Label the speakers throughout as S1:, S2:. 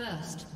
S1: First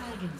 S2: dragon.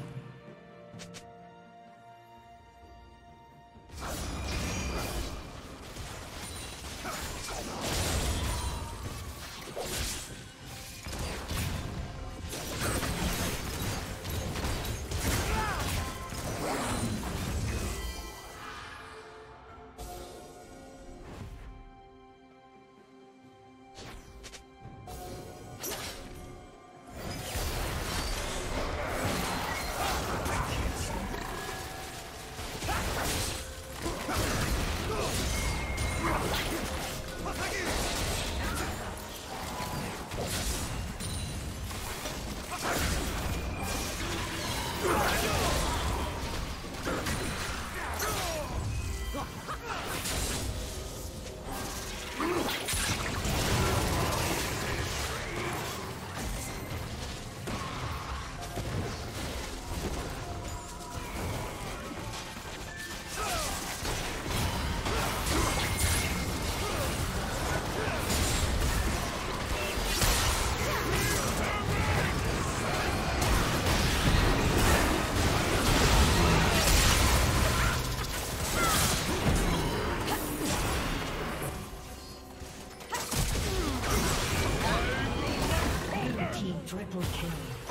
S1: Triple kill.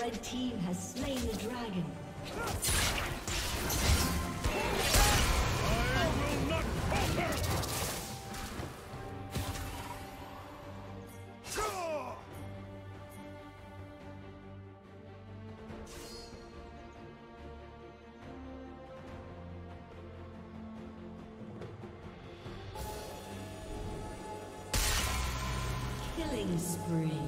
S1: Red team has slain the dragon. Killing spree.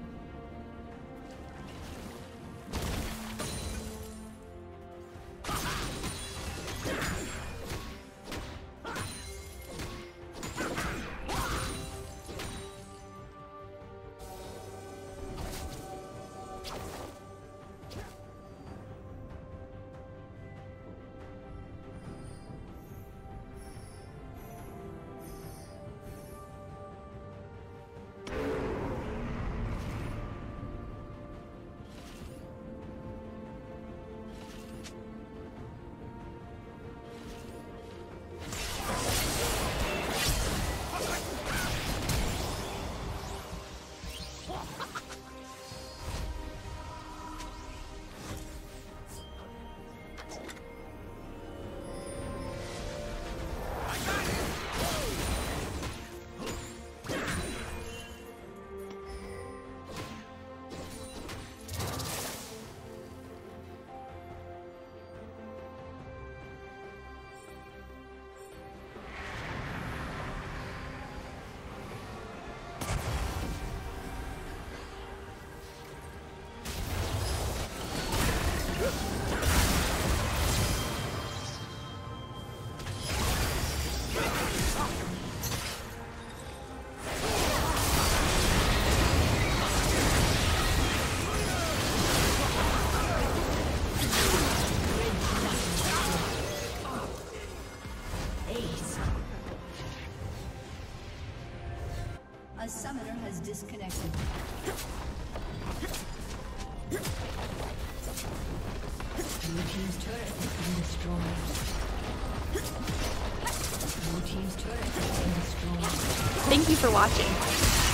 S1: Disconnected. Blue Team's turret has been destroyed. Blue Team's turret has been destroyed.
S3: Thank you for watching.